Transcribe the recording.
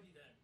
righty then.